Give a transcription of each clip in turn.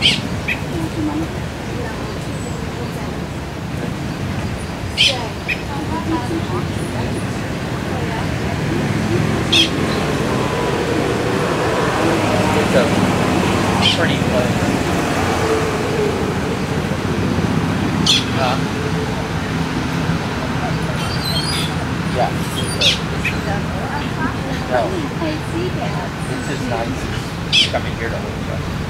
It's a pretty place. Yeah. No. It's just nice coming here to.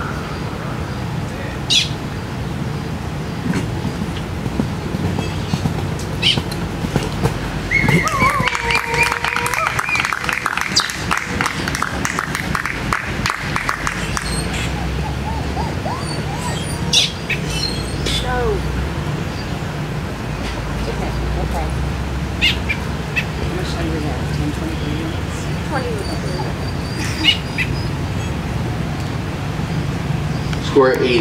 Score 80.